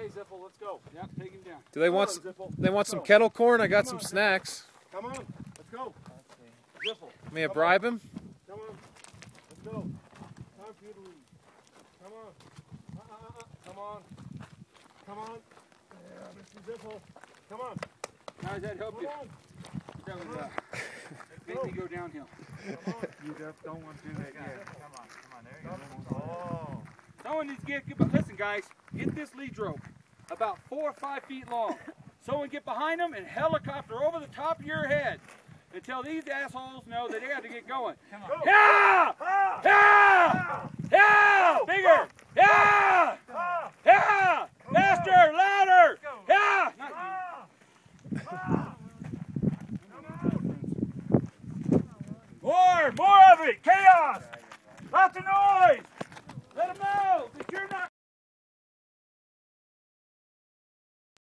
Okay, Ziffel, let's go. Yeah, take him down. Do they Come want on, s- Ziffel. they want Let's some go. kettle corn? I got Come some on, snacks. Come on, let's go. Ziffel, May I Come on. bribe him? come on. Let's go. Time for you to leave. Come on. Uh, uh, uh, uh. Come on. Come on. Yeah, Mr. Ziffel. Come on. How does that help Come you? on. That was, uh, Go. make me go downhill. Come on. You just don't want to do that yet. Come on, come on, there you go. Oh. Someone needs to get, get, listen guys, get this lead rope about four or five feet long. Someone get behind them and helicopter over the top of your head until these assholes know that they got to get going. Come on. Yeah! Ah! Yeah! Yeah! Bigger! Yeah! Ah! Yeah! Faster! Louder! Yeah! Ah! Ah! More! More of it! Chaos! Lots of noise!